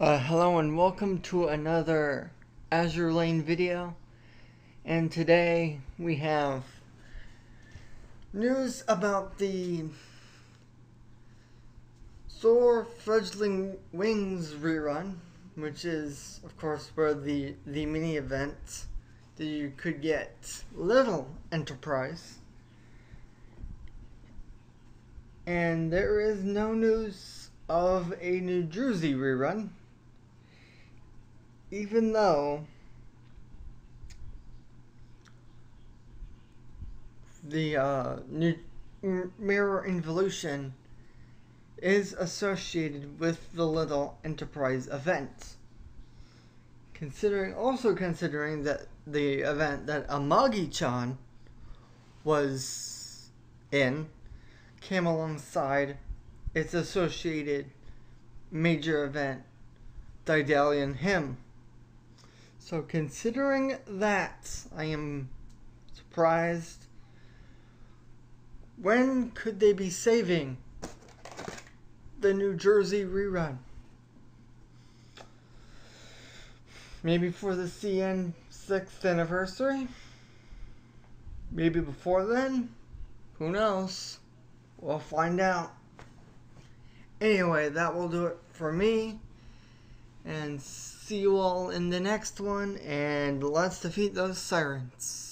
Uh, hello and welcome to another Azur Lane video. And today we have news about the Thor Fledgling Wings rerun, which is, of course, where the, the mini event that you could get Little Enterprise. And there is no news of a New Jersey rerun even though the uh, mirror involution is associated with the little enterprise event. Considering also considering that the event that Amagi-chan was in came alongside its associated major event, Daedalian Hymn. So considering that, I am surprised. When could they be saving the New Jersey rerun? Maybe for the CN 6th anniversary? Maybe before then? Who knows? We'll find out. Anyway, that will do it for me. And see you all in the next one, and let's defeat those sirens.